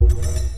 you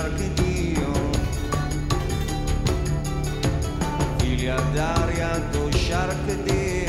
do Sharkdio Figlia d'aria do Sharkdio